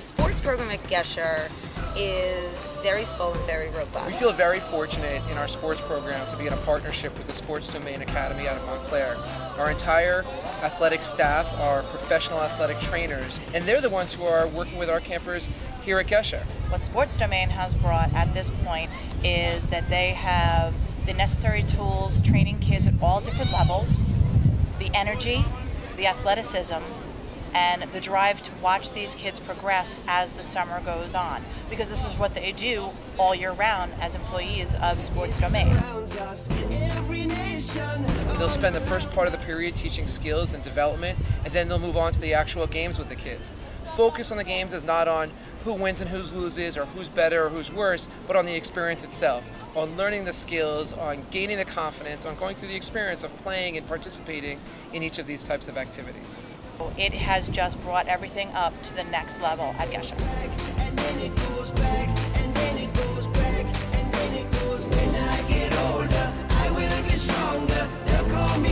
The sports program at Gesher is very full and very robust. We feel very fortunate in our sports program to be in a partnership with the Sports Domain Academy out of Montclair. Our entire athletic staff are professional athletic trainers, and they're the ones who are working with our campers here at Gesher. What Sports Domain has brought at this point is that they have the necessary tools, training kids at all different levels, the energy, the athleticism, and the drive to watch these kids progress as the summer goes on. Because this is what they do all year round as employees of Sports Domain. They'll spend the first part of the period teaching skills and development, and then they'll move on to the actual games with the kids. Focus on the games is not on who wins and who loses or who's better or who's worse, but on the experience itself, on learning the skills, on gaining the confidence, on going through the experience of playing and participating in each of these types of activities. It has just brought everything up to the next level at Gesher.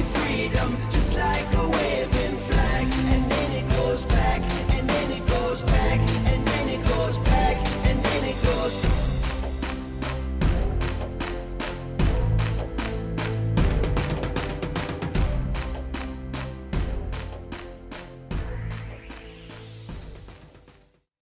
freedom